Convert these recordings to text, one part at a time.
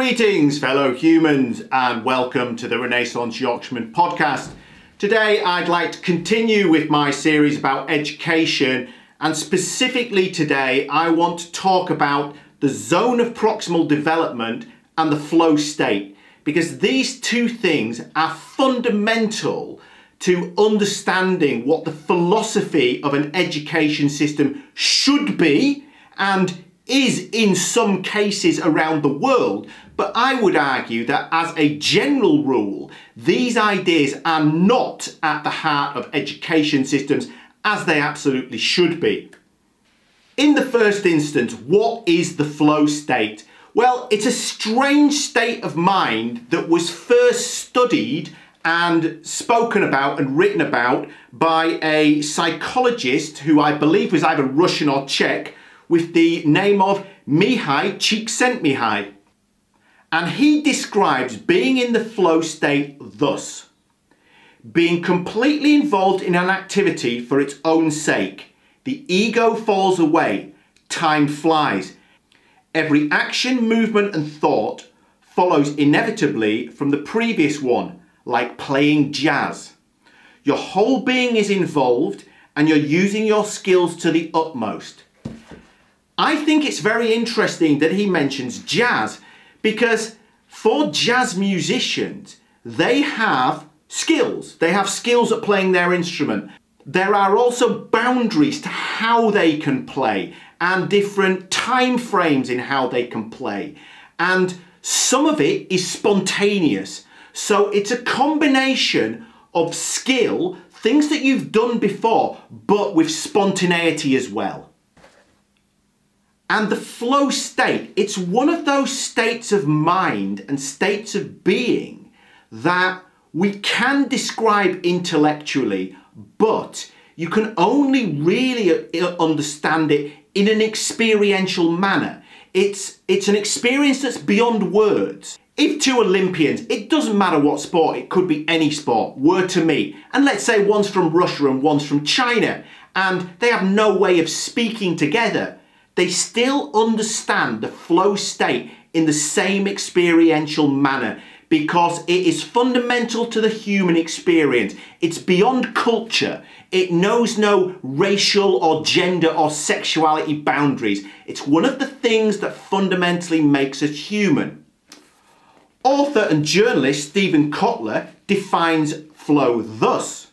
Greetings, fellow humans, and welcome to the Renaissance Yorkshireman podcast. Today, I'd like to continue with my series about education, and specifically today, I want to talk about the zone of proximal development and the flow state, because these two things are fundamental to understanding what the philosophy of an education system should be and is in some cases around the world, but I would argue that as a general rule, these ideas are not at the heart of education systems as they absolutely should be. In the first instance, what is the flow state? Well, it's a strange state of mind that was first studied and spoken about and written about by a psychologist who I believe was either Russian or Czech with the name of Mihaly Csikszentmihalyi. And he describes being in the flow state thus. Being completely involved in an activity for its own sake. The ego falls away. Time flies. Every action, movement and thought follows inevitably from the previous one, like playing jazz. Your whole being is involved and you're using your skills to the utmost. I think it's very interesting that he mentions jazz because for jazz musicians, they have skills. They have skills at playing their instrument. There are also boundaries to how they can play and different time frames in how they can play. And some of it is spontaneous. So it's a combination of skill, things that you've done before, but with spontaneity as well. And the flow state, it's one of those states of mind and states of being that we can describe intellectually, but you can only really uh, understand it in an experiential manner. It's, it's an experience that's beyond words. If two Olympians, it doesn't matter what sport, it could be any sport, were to meet, and let's say one's from Russia and one's from China, and they have no way of speaking together, they still understand the flow state in the same experiential manner because it is fundamental to the human experience. It's beyond culture. It knows no racial or gender or sexuality boundaries. It's one of the things that fundamentally makes us human. Author and journalist Steven Kotler defines flow thus.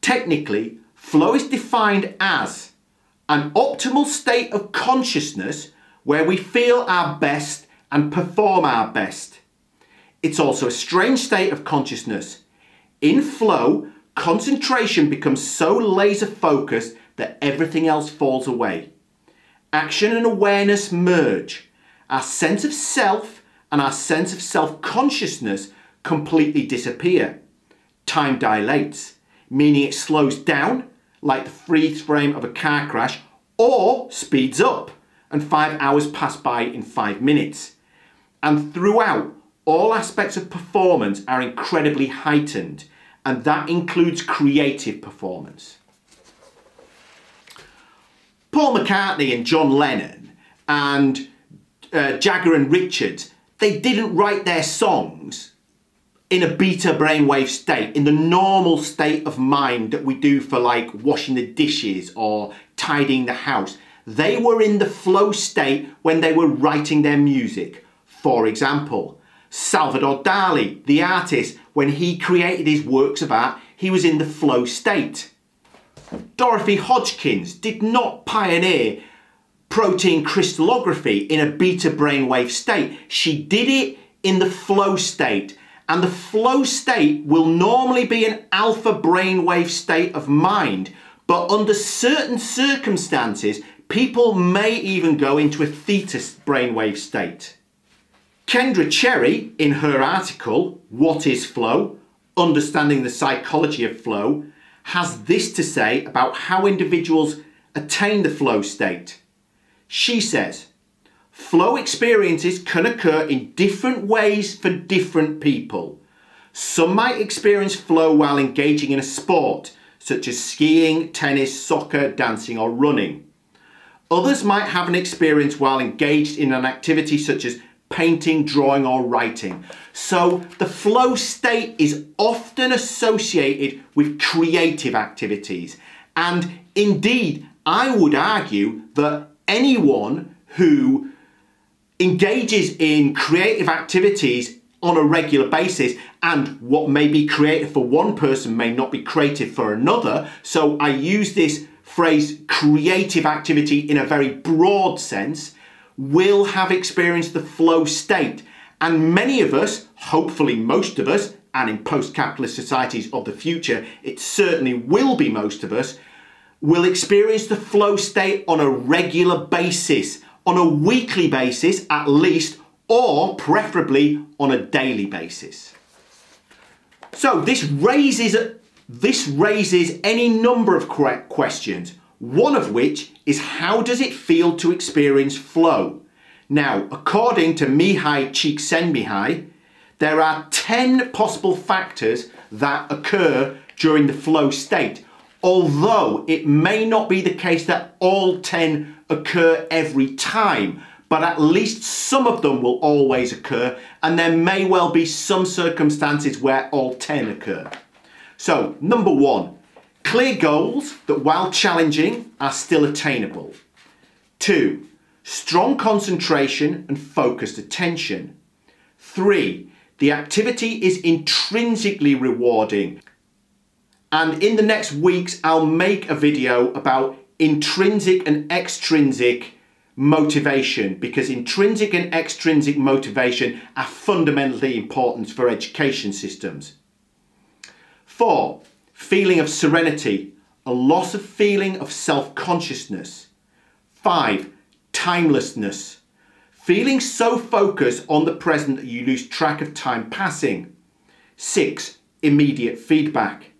Technically, flow is defined as an optimal state of consciousness where we feel our best and perform our best. It's also a strange state of consciousness. In flow, concentration becomes so laser focused that everything else falls away. Action and awareness merge. Our sense of self and our sense of self consciousness completely disappear. Time dilates, meaning it slows down like the freeze frame of a car crash, or speeds up and five hours pass by in five minutes. And throughout, all aspects of performance are incredibly heightened, and that includes creative performance. Paul McCartney and John Lennon and uh, Jagger and Richards, they didn't write their songs in a beta brainwave state, in the normal state of mind that we do for like washing the dishes or tidying the house. They were in the flow state when they were writing their music. For example, Salvador Dali, the artist, when he created his works of art, he was in the flow state. Dorothy Hodgkins did not pioneer protein crystallography in a beta brainwave state. She did it in the flow state and the flow state will normally be an alpha brainwave state of mind, but under certain circumstances, people may even go into a theta brainwave state. Kendra Cherry, in her article, What is Flow? Understanding the Psychology of Flow, has this to say about how individuals attain the flow state. She says, Flow experiences can occur in different ways for different people. Some might experience flow while engaging in a sport, such as skiing, tennis, soccer, dancing or running. Others might have an experience while engaged in an activity such as painting, drawing, or writing. So the flow state is often associated with creative activities. And indeed, I would argue that anyone who engages in creative activities on a regular basis and what may be creative for one person may not be creative for another. So I use this phrase creative activity in a very broad sense will have experienced the flow state. And many of us, hopefully most of us, and in post-capitalist societies of the future, it certainly will be most of us, will experience the flow state on a regular basis, on a weekly basis at least, or preferably on a daily basis. So this raises, this raises any number of correct questions, one of which is how does it feel to experience flow? Now, according to Mihaly Csikszentmihalyi, there are 10 possible factors that occur during the flow state, although it may not be the case that all 10 occur every time but at least some of them will always occur, and there may well be some circumstances where all 10 occur. So, number one, clear goals that while challenging are still attainable. Two, strong concentration and focused attention. Three, the activity is intrinsically rewarding. And in the next weeks, I'll make a video about intrinsic and extrinsic motivation because intrinsic and extrinsic motivation are fundamentally important for education systems. Four, feeling of serenity, a loss of feeling of self-consciousness. Five, timelessness, feeling so focused on the present that you lose track of time passing. Six, immediate feedback.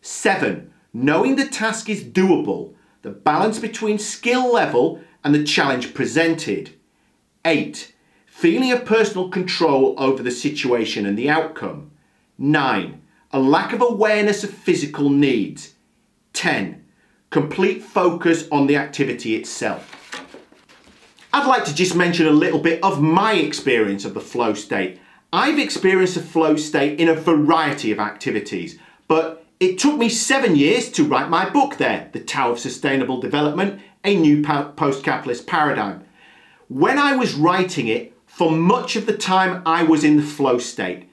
Seven, knowing the task is doable, the balance between skill level and the challenge presented. 8. Feeling of personal control over the situation and the outcome. 9. A lack of awareness of physical needs. 10. Complete focus on the activity itself. I'd like to just mention a little bit of my experience of the flow state. I've experienced a flow state in a variety of activities, but it took me seven years to write my book there, The Tao of Sustainable Development, a new post-capitalist paradigm. When I was writing it, for much of the time I was in the flow state.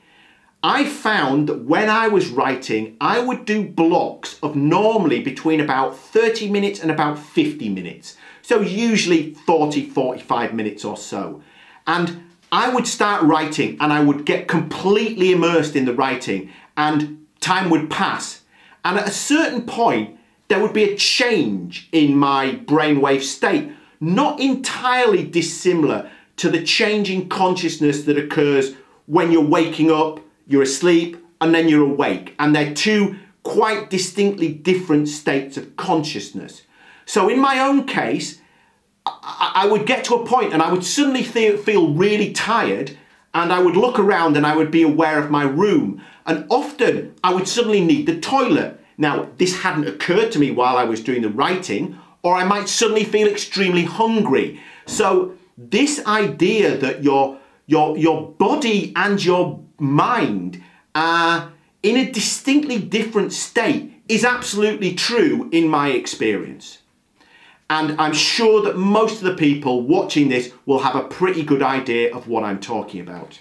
I found that when I was writing, I would do blocks of normally between about 30 minutes and about 50 minutes. So usually 40, 45 minutes or so. And I would start writing and I would get completely immersed in the writing and time would pass. And at a certain point, there would be a change in my brainwave state, not entirely dissimilar to the change in consciousness that occurs when you're waking up, you're asleep, and then you're awake. And they're two quite distinctly different states of consciousness. So in my own case, I would get to a point and I would suddenly feel really tired and I would look around and I would be aware of my room. And often I would suddenly need the toilet. Now, this hadn't occurred to me while I was doing the writing, or I might suddenly feel extremely hungry. So this idea that your, your, your body and your mind are in a distinctly different state is absolutely true in my experience. And I'm sure that most of the people watching this will have a pretty good idea of what I'm talking about.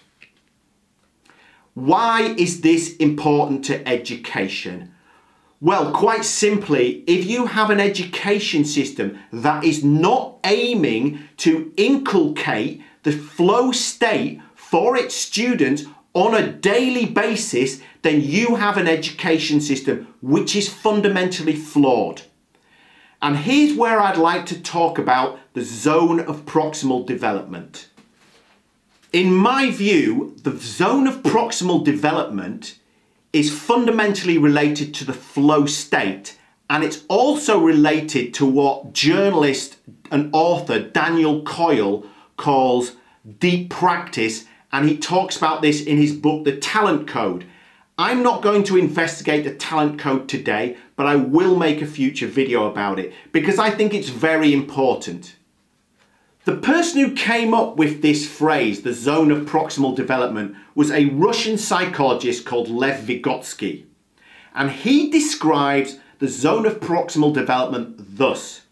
Why is this important to education? Well, quite simply, if you have an education system that is not aiming to inculcate the flow state for its students on a daily basis, then you have an education system which is fundamentally flawed. And here's where I'd like to talk about the zone of proximal development. In my view, the zone of proximal development is fundamentally related to the flow state and it's also related to what journalist and author Daniel Coyle calls deep practice and he talks about this in his book The Talent Code. I'm not going to investigate the talent code today, but I will make a future video about it because I think it's very important. The person who came up with this phrase, the zone of proximal development, was a Russian psychologist called Lev Vygotsky. And he describes the zone of proximal development thus.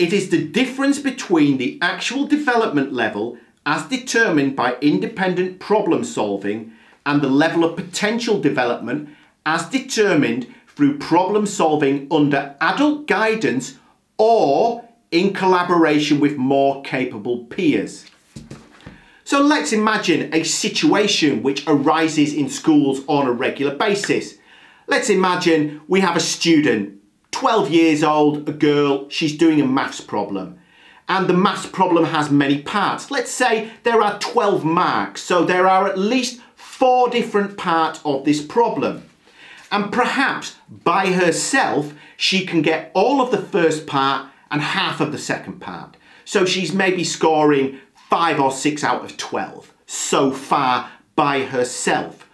It is the difference between the actual development level as determined by independent problem solving and the level of potential development as determined through problem solving under adult guidance or in collaboration with more capable peers. So let's imagine a situation which arises in schools on a regular basis. Let's imagine we have a student, 12 years old, a girl, she's doing a maths problem. And the maths problem has many parts. Let's say there are 12 marks, so there are at least four different parts of this problem. And perhaps by herself, she can get all of the first part and half of the second part. So she's maybe scoring five or six out of 12 so far by herself.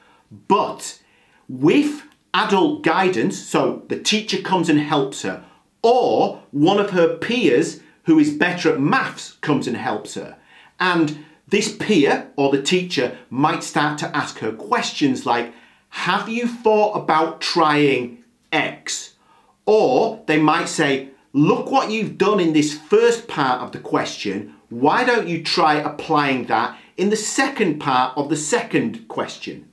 But with adult guidance, so the teacher comes and helps her, or one of her peers who is better at maths comes and helps her. And this peer or the teacher might start to ask her questions like, have you thought about trying X? Or they might say, look what you've done in this first part of the question. Why don't you try applying that in the second part of the second question?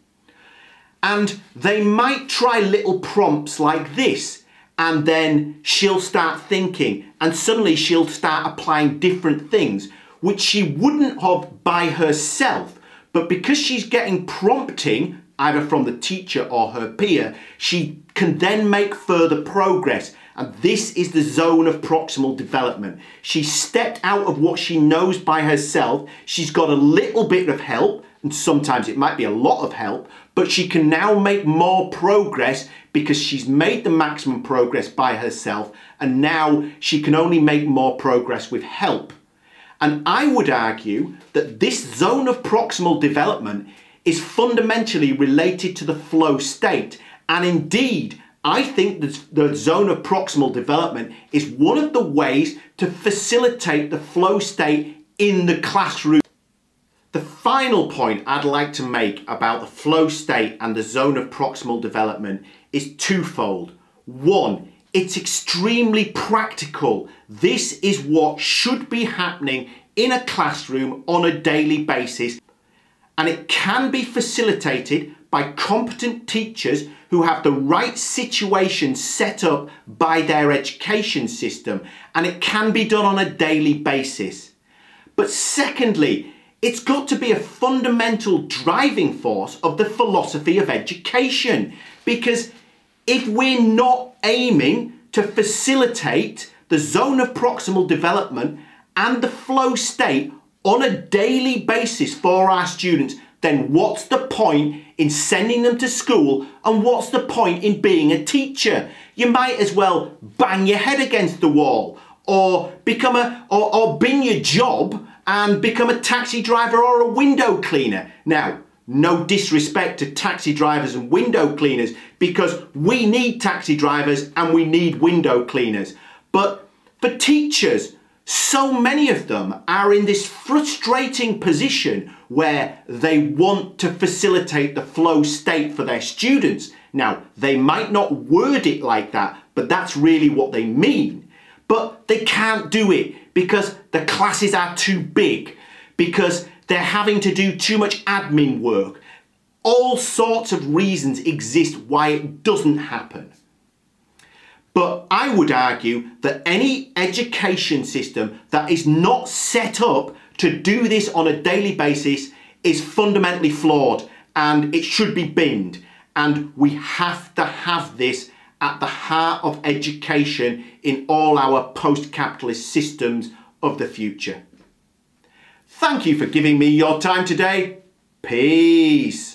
And they might try little prompts like this and then she'll start thinking and suddenly she'll start applying different things which she wouldn't have by herself but because she's getting prompting either from the teacher or her peer she can then make further progress and this is the zone of proximal development. She stepped out of what she knows by herself. She's got a little bit of help, and sometimes it might be a lot of help, but she can now make more progress because she's made the maximum progress by herself, and now she can only make more progress with help. And I would argue that this zone of proximal development is fundamentally related to the flow state, and indeed, I think the, zone of proximal development is one of the ways to facilitate the flow state in the classroom. The final point I'd like to make about the flow state and the zone of proximal development is twofold. One, it's extremely practical. This is what should be happening in a classroom on a daily basis and it can be facilitated by competent teachers who have the right situation set up by their education system and it can be done on a daily basis. But secondly, it's got to be a fundamental driving force of the philosophy of education because if we're not aiming to facilitate the zone of proximal development and the flow state on a daily basis for our students, then what's the point in sending them to school and what's the point in being a teacher? You might as well bang your head against the wall or become a or, or bin your job and become a taxi driver or a window cleaner. Now, no disrespect to taxi drivers and window cleaners because we need taxi drivers and we need window cleaners. But for teachers, so many of them are in this frustrating position where they want to facilitate the flow state for their students. Now, they might not word it like that, but that's really what they mean. But they can't do it because the classes are too big, because they're having to do too much admin work. All sorts of reasons exist why it doesn't happen. But I would argue that any education system that is not set up to do this on a daily basis is fundamentally flawed and it should be binned. And we have to have this at the heart of education in all our post-capitalist systems of the future. Thank you for giving me your time today. Peace.